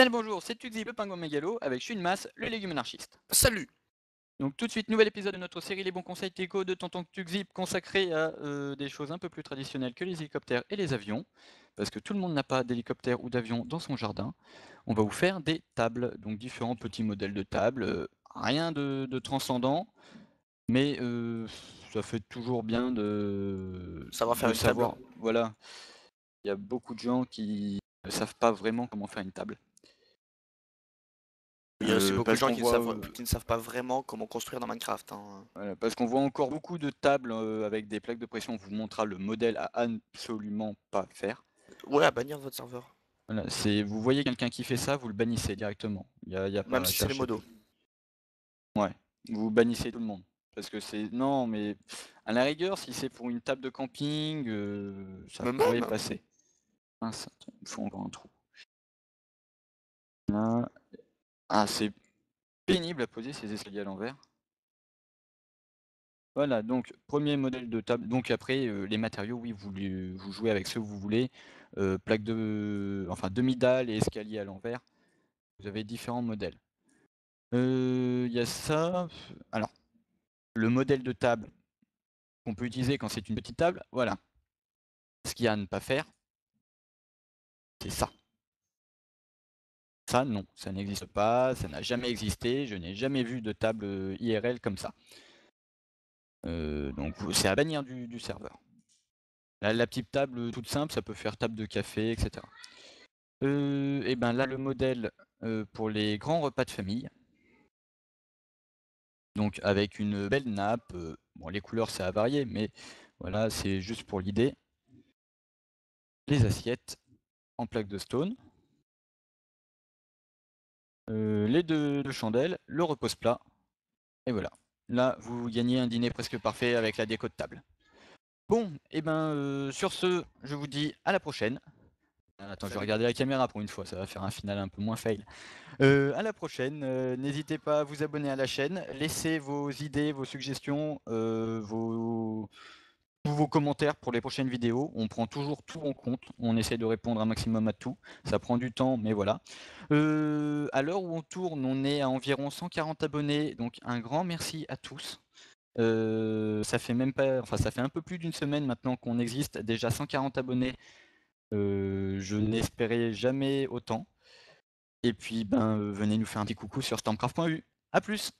Bien le bonjour, c'est Tuxi le pingouin mégalo avec Masse, le légume anarchiste. Salut Donc tout de suite, nouvel épisode de notre série Les bons conseils Teco de Tonton Tuxip consacré à euh, des choses un peu plus traditionnelles que les hélicoptères et les avions, parce que tout le monde n'a pas d'hélicoptère ou d'avion dans son jardin. On va vous faire des tables, donc différents petits modèles de tables, euh, rien de, transcendant, mais euh, ça fait toujours bien de savoir faire une savoir. Table. Voilà, il y a beaucoup de gens qui ne savent pas vraiment comment faire une table. Il y a aussi beaucoup de gens qui, ne savent, pas vraiment comment construire dans Minecraft. Hein. parce qu'on voit encore beaucoup de tables avec des plaques de pression. On vous montrera le modèle à absolument pas faire. Ouais, à bannir votre serveur. Voilà, vous voyez quelqu'un qui fait ça, vous le bannissez directement. Y a, y a Même si c'est les modos. Ouais, vous bannissez tout le monde. Parce que c'est. Non, mais à la rigueur, si c'est pour une table de camping, ça pourrait passer. il faut encore un trou. Là, ah, c'est pénible à poser ces escaliers à l'envers. Voilà, donc premier modèle de table. Donc après, euh, les matériaux, oui, vous, vous jouez avec ce que vous voulez. Euh, plaque de, enfin demi-dalle et escalier à l'envers. Vous avez différents modèles. Euh, il y a ça. Alors, le modèle de table qu'on peut utiliser quand c'est une petite table, voilà. Ce qu'il y a à ne pas faire, c'est ça. Non, ça n'existe pas, ça n'a jamais existé, je n'ai jamais vu de table euh, IRL comme ça. Euh, donc c'est à bannir du, serveur. La, petite table toute simple, ça peut faire table de café, etc. Euh, et ben là, le modèle pour les grands repas de famille. Donc avec une belle nappe. bon, les couleurs, ça a varié, mais voilà, c'est juste pour l'idée. Les assiettes en plaque de stone. Les deux, chandelles, le repose-plat. Et voilà. Là, vous gagnez un dîner presque parfait avec la déco de table. Bon, et eh ben euh, sur ce, je vous dis à la prochaine. Attends, je vais regarder la caméra pour une fois, ça va faire un final un peu moins fail. Euh, à la prochaine, n'hésitez pas à vous abonner à la chaîne, laissez vos idées, vos suggestions, vos vos commentaires pour les prochaines vidéos. On prend toujours tout en compte. On essaie de répondre un maximum à tout. Ça prend du temps, mais voilà. Euh, à l'heure où on tourne, on est à environ 140 abonnés. Donc un grand merci à tous. Euh, ça fait même pas, enfin ça fait un peu plus d'une semaine maintenant qu'on existe. Déjà 140 abonnés. Euh, je n'espérais jamais autant. Et puis ben venez nous faire un petit coucou sur stormcraft.u. A plus